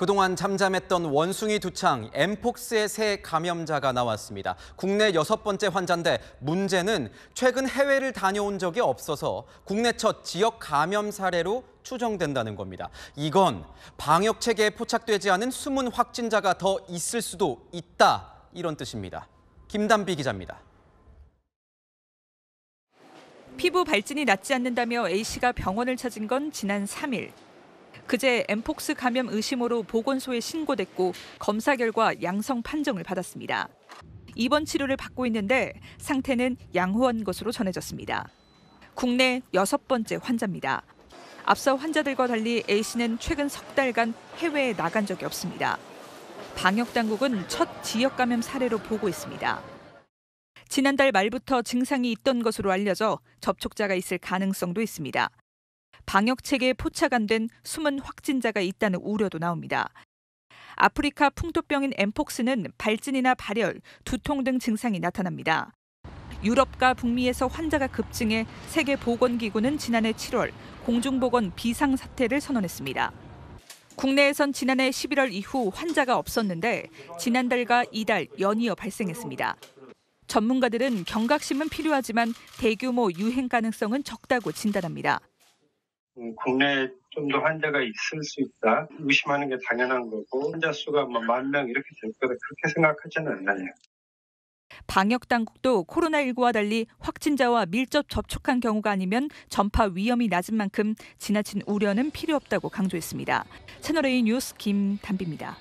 그동안 잠잠했던 원숭이 두창 엠폭스의 새 감염자가 나왔습니다. 국내 여섯 번째 환자인데 문제는 최근 해외를 다녀온 적이 없어서 국내 첫 지역 감염 사례로 추정된다는 겁니다. 이건 방역 체계에 포착되지 않은 숨은 확진자가 더 있을 수도 있다 이런 뜻입니다. 김담비 기자입니다. 피부 발진이 낫지 않는다며 A씨가 병원을 찾은 건 지난 3일. 그제 엠폭스 감염 의심으로 보건소에 신고됐고 검사 결과 양성 판정을 받았습니다. 입원 치료를 받고 있는데 상태는 양호한 것으로 전해졌습니다. 국내 여섯 번째 환자입니다. 앞서 환자들과 달리 A씨는 최근 석 달간 해외에 나간 적이 없습니다. 방역 당국은 첫 지역 감염 사례로 보고 있습니다. 지난달 말부터 증상이 있던 것으로 알려져 접촉자가 있을 가능성도 있습니다. 방역 체계에 포착 안 된 숨은 확진자가 있다는 우려도 나옵니다. 아프리카 풍토병인 엠폭스는 발진이나 발열, 두통 등 증상이 나타납니다. 유럽과 북미에서 환자가 급증해 세계 보건기구는 지난해 7월 공중보건 비상사태를 선언했습니다. 국내에선 지난해 11월 이후 환자가 없었는데 지난달과 이달 연이어 발생했습니다. 전문가들은 경각심은 필요하지만 대규모 유행 가능성은 적다고 진단합니다. 음, 국내에 좀 더 환자가 있을 수 있다. 의심하는 게 당연한 거고 환자 수가 뭐만명 이렇게 될 거다 그렇게 생각하지는 않아요. 방역 당국도 코로나19와 달리 확진자와 밀접 접촉한 경우가 아니면 전파 위험이 낮은 만큼 지나친 우려는 필요 없다고 강조했습니다. 채널A 뉴스 김담비입니다.